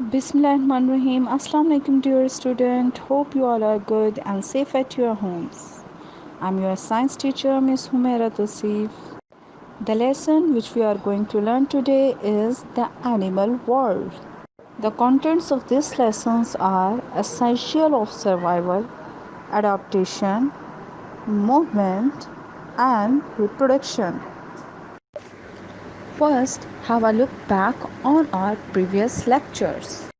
Bismillahirrahmanirrahim. Assalamu alaikum dear student. Hope you all are good and safe at your homes. I'm your science teacher Miss Humaira Tosif. The lesson which we are going to learn today is the animal world. The contents of these lessons are essential of survival, adaptation, movement and reproduction. First, have a look back on our previous lectures.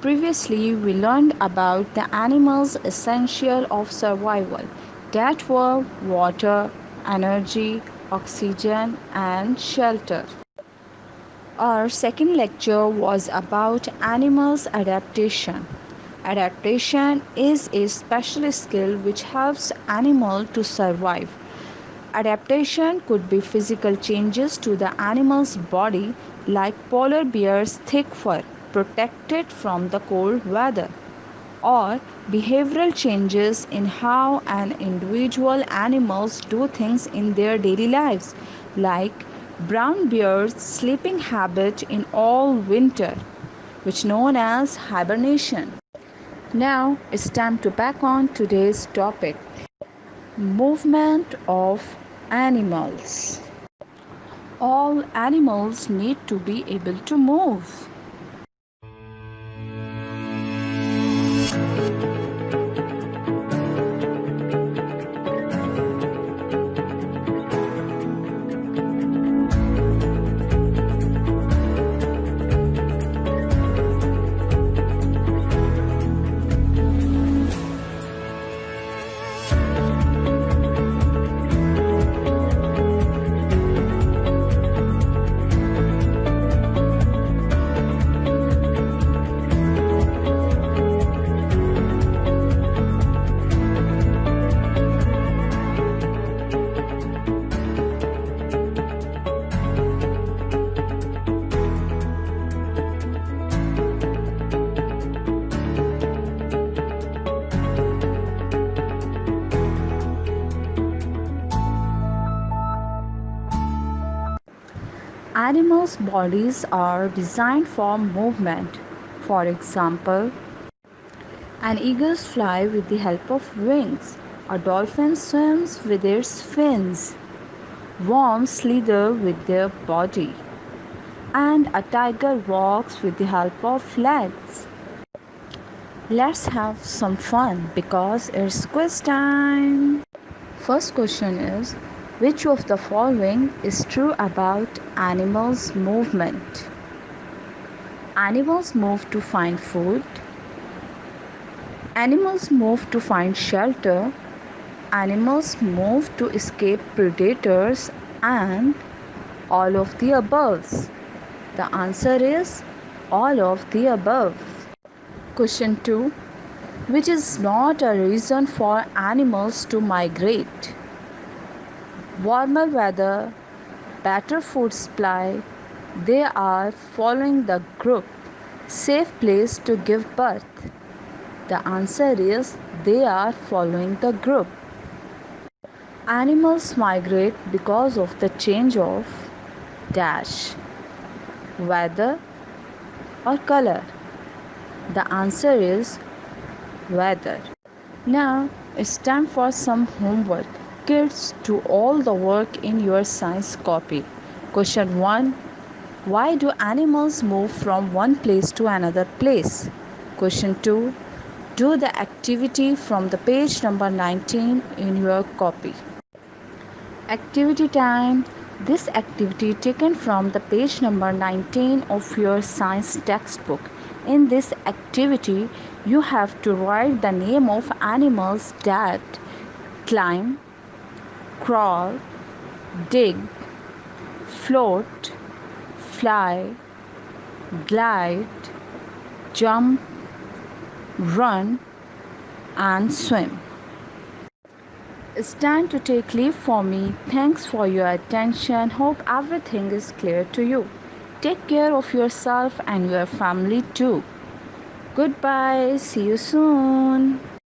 Previously, we learned about the animals essential of survival that were water, energy, oxygen, and shelter. Our second lecture was about animals' adaptation. Adaptation is a special skill which helps animal to survive Adaptation could be physical changes to the animal's body, like polar bear's thick fur protected from the cold weather, or behavioral changes in how an individual animals do things in their daily lives, like brown bear's sleeping habit in all winter, which known as hibernation. Now it's time to back on today's topic movement of animals. All animals need to be able to move Animals' bodies are designed for movement. For example, an eagle flies with the help of wings. A dolphin swims with its fins. Worms slither with their body. And a tiger walks with the help of legs. Let's have some fun because it's quiz time. First question is which of the following is true about animals' movement? Animals move to find food. Animals move to find shelter. Animals move to escape predators and all of the above. The answer is all of the above. Question 2 Which is not a reason for animals to migrate? Warmer weather, better food supply, they are following the group safe place to give birth. The answer is they are following the group. Animals migrate because of the change of dash, weather or color. The answer is weather. Now it's time for some homework kids do all the work in your science copy. Question 1 Why do animals move from one place to another place? Question 2 Do the activity from the page number 19 in your copy. Activity time This activity taken from the page number 19 of your science textbook. In this activity, you have to write the name of animals that climb, crawl, dig, float, fly, glide, jump, run, and swim. It's time to take leave for me. Thanks for your attention. Hope everything is clear to you. Take care of yourself and your family too. Goodbye. See you soon.